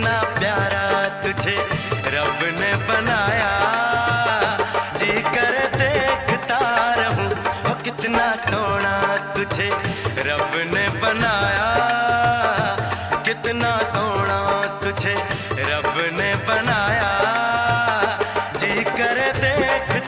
ना प्यारा तुझे रब ने बनाया। जी कर देखता रहूँ, ओ कितना सोना तुझे रब ने बनाया। कितना सोना तुझे रब ने बनाया। जी देख